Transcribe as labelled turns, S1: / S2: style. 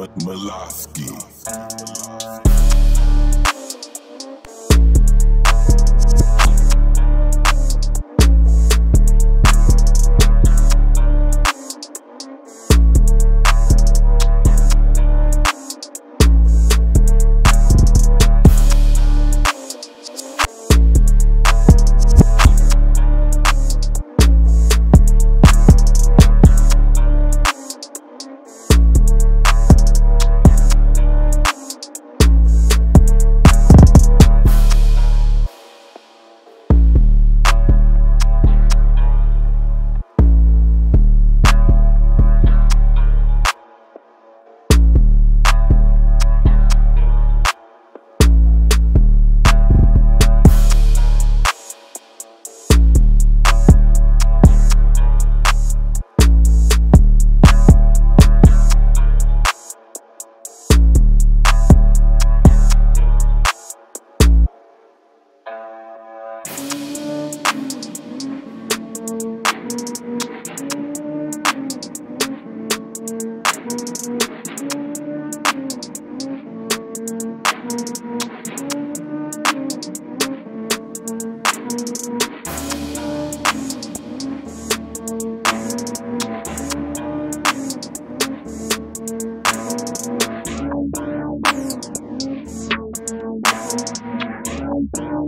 S1: but Malosky.